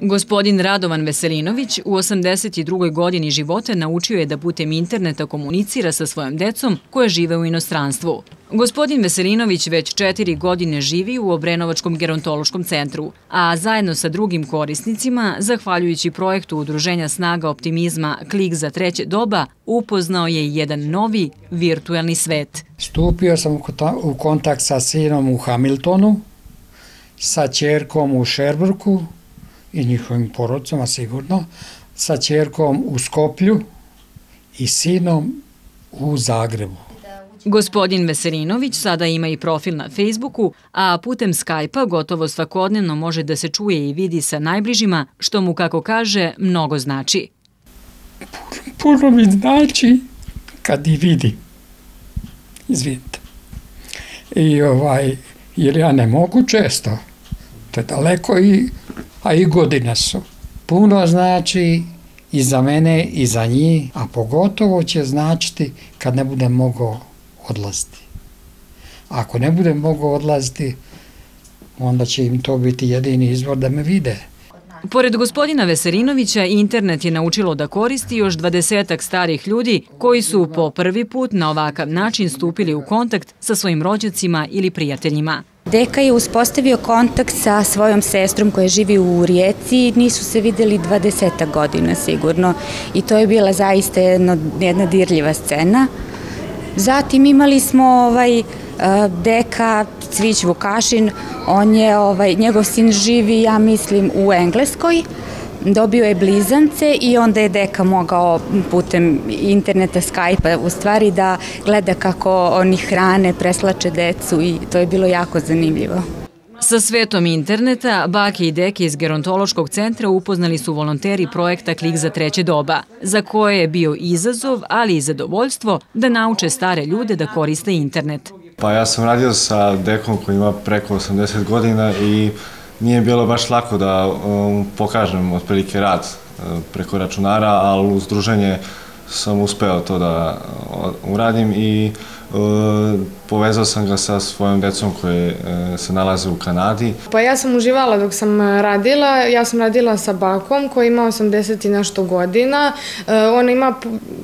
Gospodin Radovan Veselinović u 82. godini života naučio je da putem interneta komunicira sa svojom decom koje žive u inostranstvu. Gospodin Veselinović već četiri godine živi u Obrenovačkom gerontološkom centru, a zajedno sa drugim korisnicima, zahvaljujući projektu Udruženja snaga optimizma Klik za treće doba, upoznao je jedan novi virtuelni svet. Stupio sam u kontakt sa sinom u Hamiltonu, sa čerkom u Šerbrku i njihovim porodcama sigurno, sa čerkom u Skoplju i sinom u Zagrebu. Gospodin Veselinović sada ima i profil na Facebooku, a putem Skype-a gotovo svakodnevno može da se čuje i vidi sa najbližima, što mu, kako kaže, mnogo znači. Puno mi znači kad i vidi. Izvinite. I ovaj, jer ja ne mogu često. To je daleko i, a i godine su. Puno znači i za mene i za njih, a pogotovo će značiti kad ne budem mogao odlaziti. Ako ne budem mogao odlaziti, onda će im to biti jedini izvor da me vide. Pored gospodina Veserinovića, internet je naučilo da koristi još dvadesetak starih ljudi koji su po prvi put na ovakav način stupili u kontakt sa svojim rođacima ili prijateljima. Deka je uspostavio kontakt sa svojom sestrom koja živi u Rijeci, nisu se videli 20 godina sigurno. I to je bila zaista jedna, jedna dirljiva scena. Zatim imali smo ovaj, e, deka Cvić Vukašin, on je, ovaj, njegov sin živi, ja mislim, u Engleskoj, dobio je blizance i onda je deka mogao putem interneta, Skype-a u stvari da gleda kako oni hrane, preslače decu i to je bilo jako zanimljivo. Sa svetom interneta, bake i deke iz gerontološkog centra upoznali su volonteri projekta Klik za treće doba, za koje je bio izazov, ali i zadovoljstvo da nauče stare ljude da koriste internet. Pa ja sam radio sa dekom koji ima preko 80 godina i nije bilo baš lako da um, pokažem otprilike rad uh, preko računara, ali uz druženje sam uspeo to da uradim i E, povezao sam ga sa svojom decom koje e, se nalaze u Kanadi. Pa ja sam uživala dok sam radila, ja sam radila sa bakom koja ima 80 i nešto godina, e, ona ima,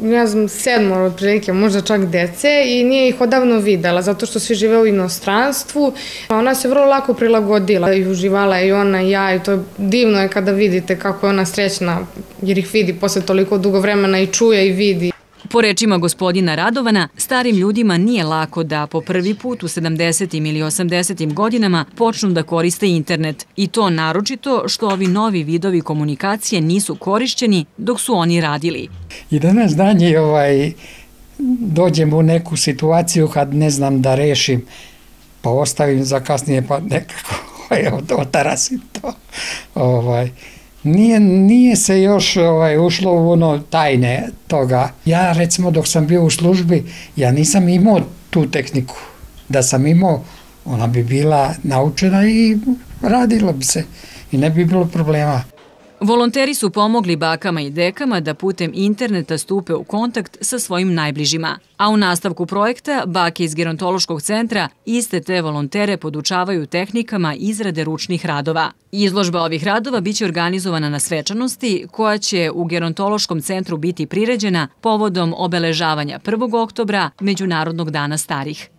ja znam, sedmor otprilike, možda čak dece i nije ih odavno videla, zato što svi žive u inostranstvu. Ona se vrlo lako prilagodila i uživala i ona i ja i to je divno je kada vidite kako je ona srećna, jer ih vidi posle toliko dugo vremena i čuje i vidi. Po rečima gospodina Radovana, starim ljudima nije lako da po prvi put u 70. ili 80. godinama počnu da koriste internet i to naročito što ovi novi vidovi komunikacije nisu korišćeni dok su oni radili. I danas danje ovaj, dođem u neku situaciju kad ne znam da rešim, pa ostavim za kasnije pa nekako ovaj, otarasim to. Ovaj, Nije, nije se još ovaj, ušlo u ono tajne toga. Ja recimo dok sam bio u službi, ja nisam imao tu tehniku. Da sam imao, ona bi bila naučena i radilo bi se i ne bi bilo problema. Volonteri su pomogli bakama i dekama da putem interneta stupe u kontakt sa svojim najbližima. A u nastavku projekta, bake iz Gerontološkog centra iste te volontere podučavaju tehnikama izrade ručnih radova. Izložba ovih radova biće organizovana na svečanosti koja će u Gerontološkom centru biti priređena povodom obeležavanja 1. oktobra Međunarodnog dana starih.